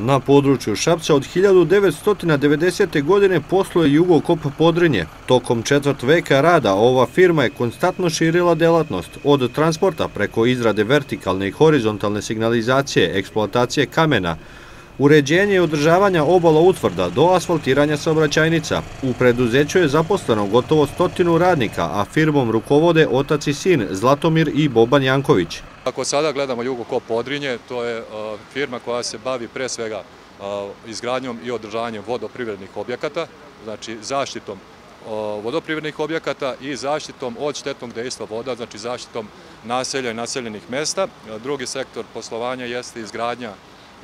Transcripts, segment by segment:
Na području Šapca od 1990. godine posluje Jugokop Podrinje. Tokom četvrt veka rada ova firma je konstantno širila delatnost od transporta preko izrade vertikalne i horizontalne signalizacije, eksploatacije kamena, uređenje i održavanja obala utvrda do asfaltiranja saobraćajnica. U preduzeću je zaposleno gotovo stotinu radnika, a firmom rukovode otac i sin Zlatomir i Boban Janković. Ako sada gledamo Jugokop Podrinje, to je e, firma koja se bavi pre svega e, izgradnjom i održavanjem vodoprivrednih objekata, znači zaštitom e, vodoprivrednih objekata i zaštitom od štetnog dejstva voda, znači zaštitom naselja i naseljenih mesta. Drugi sektor poslovanja jeste izgradnja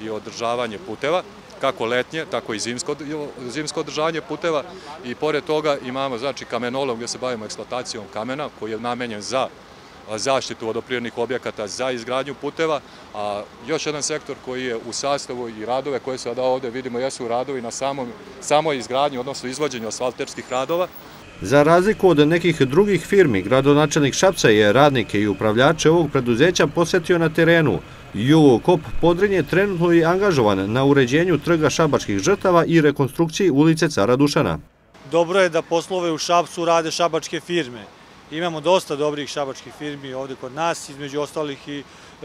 i održavanje puteva, kako letnje, tako i zimsko održavanje puteva i pored toga imamo znači kamenolog gdje se bavimo eksploatacijom kamena koji je namenjen za zaštitu vodoprirodnih objekata za izgradnju puteva, a još jedan sektor koji je u sastavu i radove koje sada ovdje vidimo jesu radovi na samoj izgradnju, odnosno izvođenju asfalterskih radova. Za razliku od nekih drugih firmi, gradonačelnik Šapca je radnike i upravljače ovog preduzeća posjetio na terenu. Jugo Kop Podrinje trenutno je angažovan na uređenju trga šabačkih žrtava i rekonstrukciji ulice Cara Dušana. Dobro je da poslove u Šapcu rade šabačke firme. Imamo dosta dobrih šabačkih firmi ovdje kod nas, između ostalih i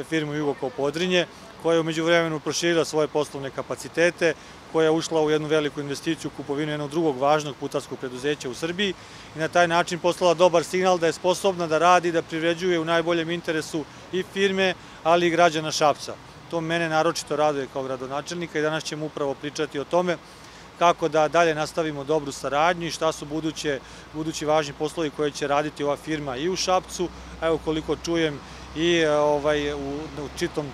firmu Jugo Podrinje, koja je umeđu vremenu proširila svoje poslovne kapacitete, koja je ušla u jednu veliku investiciju, kupovinu jednog drugog važnog putarskog preduzeća u Srbiji i na taj način poslala dobar signal da je sposobna da radi, da privređuje u najboljem interesu i firme, ali i građana Šapca. To mene naročito raduje kao gradonačelnika i danas ćemo upravo pričati o tome kako da dalje nastavimo dobru saradnju i šta su budući važni poslovi koje će raditi ova firma i u Šapcu, a evo koliko čujem i ovaj, u čitom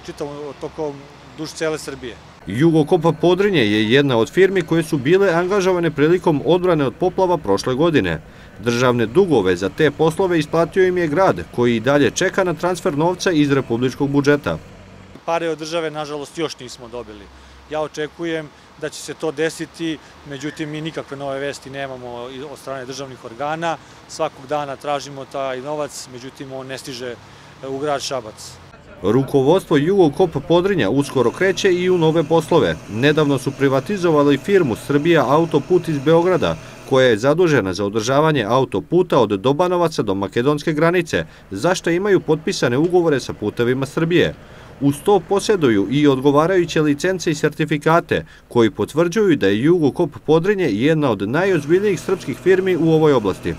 tokom duž cele Srbije. Jugokopa Podrinje je jedna od firmi koje su bile angažovane prilikom odbrane od poplava prošle godine. Državne dugove za te poslove isplatio im je grad, koji i dalje čeka na transfer novca iz republičkog budžeta. Pare od države, nažalost, još nismo dobili. Ja očekujem da će se to desiti, međutim mi nikakve nove vesti nemamo od strane državnih organa. Svakog dana tražimo taj novac, međutim on ne stiže e, u grad Šabac. Rukovodstvo Jugokop Podrinja uskoro kreće i u nove poslove. Nedavno su privatizovali firmu Srbija Autoput iz Beograda, koja je zadužena za održavanje autoputa od Dobanovaca do makedonske granice, zašto imaju potpisane ugovore sa putevima Srbije. Uz to posjeduju i odgovarajuće licence i sertifikate koji potvrđuju da je Jugokop Podrinje jedna od najozbiljnijih srpskih firmi u ovoj oblasti.